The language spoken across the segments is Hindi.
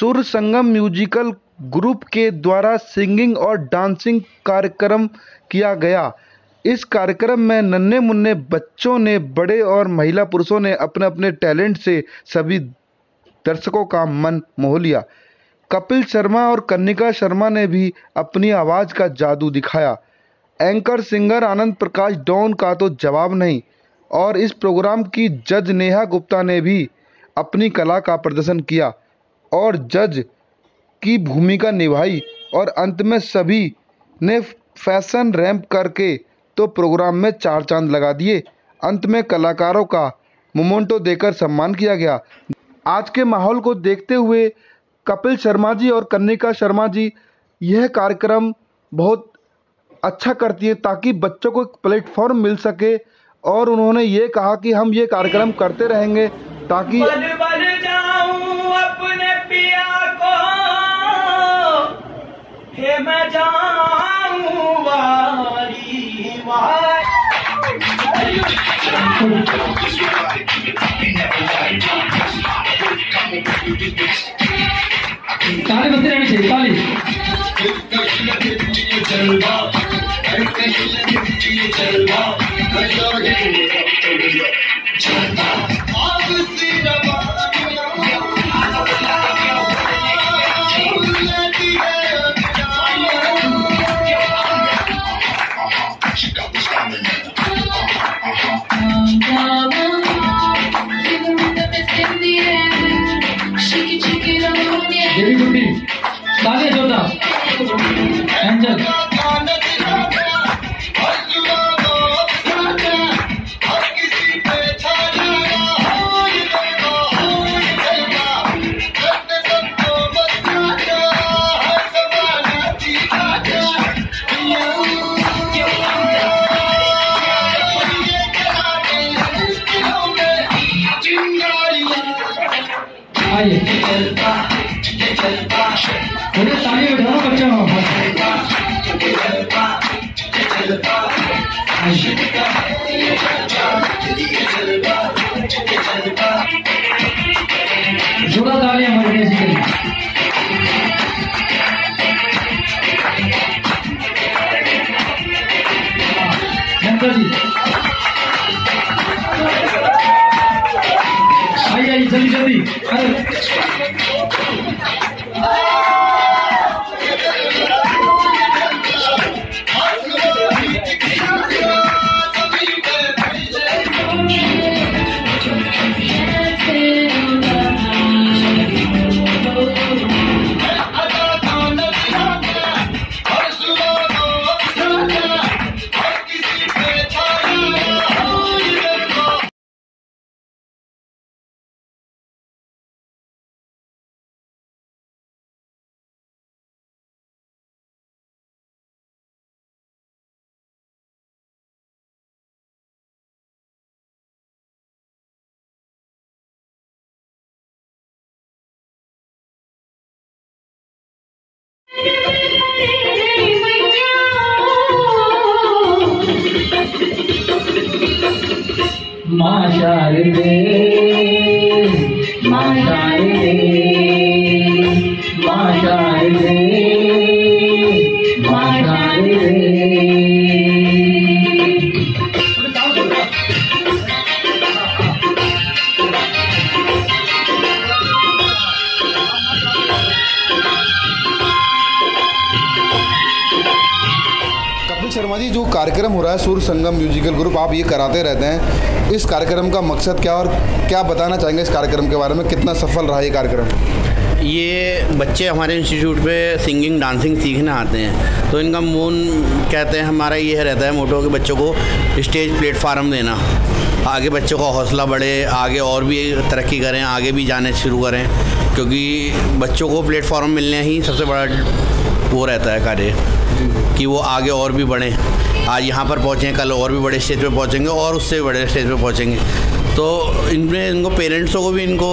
सुर संगम म्यूजिकल ग्रुप के द्वारा सिंगिंग और डांसिंग कार्यक्रम किया गया। इस कार्यक्रम में नन्हे मुन्ने बच्चों ने, बड़े और महिला पुरुषों ने अपने अपने टैलेंट से सभी दर्शकों का मन मोह लिया। कपिल शर्मा और कन्निका शर्मा ने भी अपनी आवाज़ का जादू दिखाया। Anchor, singer Anand Prakash, don का तो जवाब नहीं। और इस प्रोग्राम की जज नेहा गुप्ता ने भी अपनी कला का प्रदर्शन किया। और जज की भूमिका निभाई और अंत में सभी ने फ़ैशन रैंप करके तो प्रोग्राम में चार चाँद लगा दिए। अंत में कलाकारों का मोमेंटो देकर सम्मान किया गया। आज के माहौल को देखते हुए कपिल शर्मा जी और कन्निका शर्मा जी, यह कार्यक्रम बहुत अच्छा करती है ताकि बच्चों को एक प्लेटफॉर्म मिल सके और उन्होंने ये कहा कि हम ये कार्यक्रम करते रहेंगे ताकि बल बल पिया को हे मैं जाऊं वारी वारी ताली बजती रहनी चाहिए ताली देवी आइए थोड़ी ताली बजाओ बच्चों माँ शारदे। जी कार्यक्रम हो रहा है, सुर संगम म्यूजिकल ग्रुप आप ये कराते रहते हैं। इस कार्यक्रम का मकसद क्या और क्या बताना चाहेंगे इस कार्यक्रम के बारे में? कितना सफल रहा ये कार्यक्रम? ये बच्चे हमारे इंस्टीट्यूट पे सिंगिंग डांसिंग सीखने आते हैं। तो इनका मून कहते हैं, हमारा ये रहता है मोटो के बच्चों को स्टेज प्लेटफार्म देना। आगे बच्चों का हौसला बढ़े, आगे और भी तरक्की करें, आगे भी जाने शुरू करें। क्योंकि बच्चों को प्लेटफार्म मिलने ही सबसे बड़ा वो रहता है कार्य, कि वो आगे और भी बढ़ें। आज यहाँ पर पहुँचें कल और भी बड़े स्टेज पर पहुँचेंगे और उससे बड़े स्टेज पर पहुँचेंगे। तो इनमें इनको पेरेंट्सों को भी इनको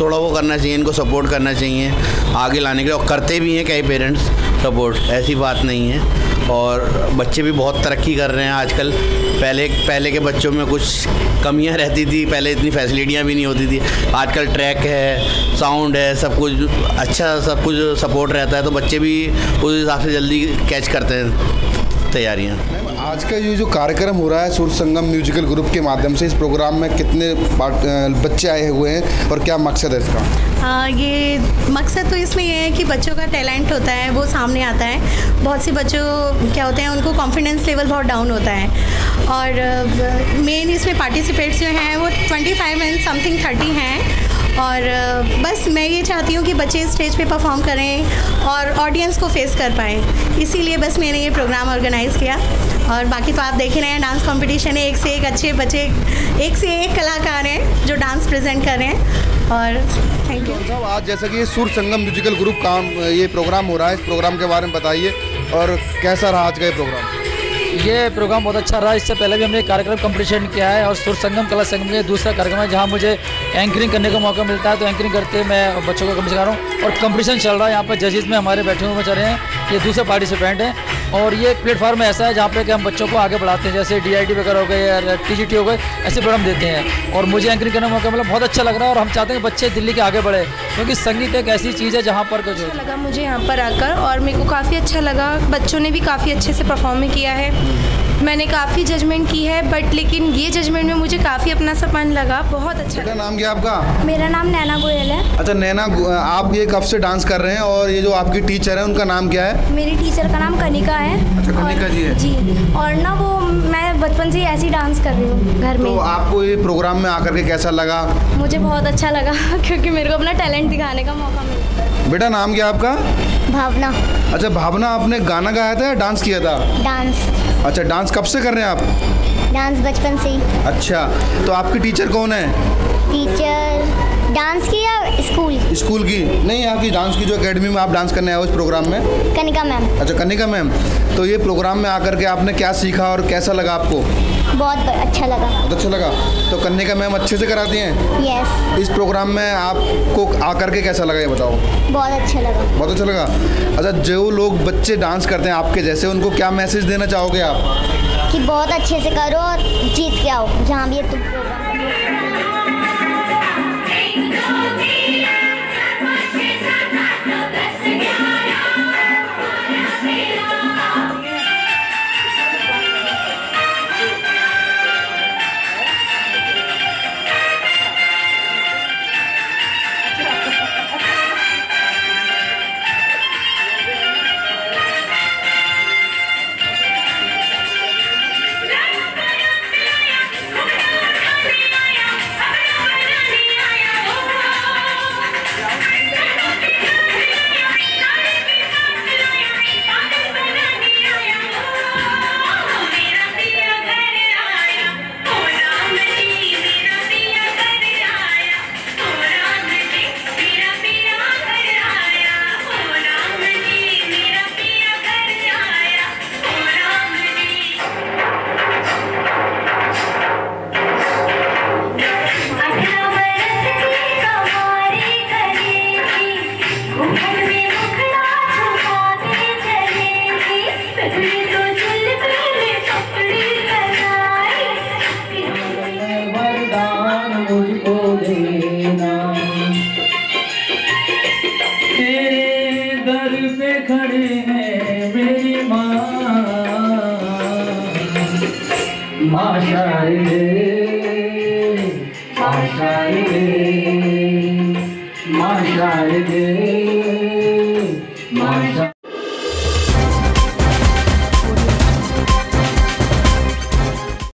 थोड़ा वो करना चाहिए, इनको सपोर्ट करना चाहिए, आगे लाने के लिए। और करते भी हैं कई पेरेंट्स सपोर्ट, ऐसी बात नहीं है। और बच्चे भी बहुत तरक्की कर रहे हैं आजकल। पहले पहले के बच्चों में कुछ कमियाँ रहती थी, पहले इतनी फैसिलिटियाँ भी नहीं होती थी। आजकल ट्रैक है, साउंड है, सब कुछ अच्छा सब कुछ सपोर्ट रहता है। तो बच्चे भी उस हिसाब से जल्दी कैच करते हैं। तैयारियाँ। आज का ये जो कार्यक्रम हो रहा है सुर संगम म्यूजिकल ग्रुप के माध्यम से इस प्रोग्राम में कितने बच्चे आए हुए हैं और क्या मकसद है इसका? हाँ ये मकसद तो इसमें यह है कि बच्चों का टैलेंट होता है वो सामने आता है। बहुत से बच्चों क्या होते हैं उनको कॉन्फिडेंस लेवल बहुत डाउन होता है। और मेन इसमें पार्टिसिपेट्स जो हैं वो 25 एंड समथिंग 30 हैं। और बस मैं ये चाहती हूँ कि बच्चे स्टेज पे परफॉर्म करें और ऑडियंस को फेस कर पाएँ। इसीलिए बस मैंने ये प्रोग्राम ऑर्गेनाइज़ किया। और बाकी तो आप देख ही रहे हैं डांस कंपटीशन है, एक से एक अच्छे बच्चे, एक से एक कलाकार हैं जो डांस प्रेजेंट कर रहे हैं। और थैंक यू साहब, आज जैसा कि ये सुर संगम म्यूजिकल ग्रुप काम, ये प्रोग्राम हो रहा है, इस प्रोग्राम के बारे में बताइए और कैसा रहा आज का ये प्रोग्राम ये प्रोग्राम बहुत अच्छा रहा। इससे पहले भी हमने कार्यक्रम कंपटीशन किया है और सुर संगम कला संगम ये दूसरा कार्यक्रम है, जहाँ मुझे एंकरिंग करने का मौका मिलता है। तो एंकरिंग करते मैं बच्चों को कम सिखा रहा हूँ और कंपटीशन चल रहा है। यहाँ पर जजेस में हमारे बैठे हुए बेचारे हैं। ये दूसरे पार्टिसिपेंट हैं। और ये एक प्लेटफॉर्म ऐसा है जहाँ पे कि हम बच्चों को आगे बढ़ाते हैं, जैसे डी वगैरह हो गए या टीजीटी हो गए, ऐसे प्रोग्राम देते हैं। और मुझे एंकरिंग करने का मौका मतलब बहुत अच्छा लग रहा है और हम चाहते हैं कि बच्चे दिल्ली के आगे बढ़े, क्योंकि संगीत एक ऐसी चीज़ है जहाँ पर अच्छा लगा मुझे यहाँ पर आकर और मेरे को काफ़ी अच्छा लगा। बच्चों ने भी काफ़ी अच्छे से परफॉर्म किया है। मैंने काफ़ी जजमेंट की है बट लेकिन ये जजमेंट में मुझे काफ़ी अपना सपन लगा। बहुत अच्छा बेटा नाम क्या आपका? मेरा नाम नैना गोयल है। अच्छा नैना आप ये कब से डांस कर रहे हैं और ये जो आपकी टीचर है उनका नाम क्या है? मेरी टीचर का नाम कनिका है। अच्छा, कनिका जी है। जी और ना वो मैं बचपन से ही ऐसे ही डांस कर रही हूँ घर में। तो आपको ये प्रोग्राम में आकर के कैसा लगा? मुझे बहुत अच्छा लगा क्योंकि मेरे को अपना टैलेंट दिखाने का मौका मिला। बेटा नाम क्या आपका? भावना। अच्छा भावना आपने गाना गाया था या डांस किया था? डांस अच्छा डांस कब से कर रहे हैं आप? डांस बचपन से ही। अच्छा तो आपकी टीचर कौन है? टीचर डांस की स्कूल। स्कूल की? नहीं आपकी डांस की जो एकेडमी में आप डांस करने आए हो इस प्रोग्राम में? कनिका मैम। अच्छा कनिका मैम तो ये प्रोग्राम में आकर के आपने क्या सीखा और कैसा लगा आपको? बहुत अच्छा लगा। बहुत अच्छा लगा। तो कन्निका मैम अच्छे से कराती हैं? यस इस प्रोग्राम में आपको आकर के कैसा लगा ये बताओ? बहुत अच्छा लगा। बहुत अच्छा लगा। अच्छा जो लोग बच्चे डांस करते हैं आपके जैसे उनको क्या मैसेज देना चाहोगे आप? कि बहुत अच्छे से करो और जीत के आओ जहाँ भी ये तुम प्रोग्राम माँ शायदे माँ शायदे माँ शायदे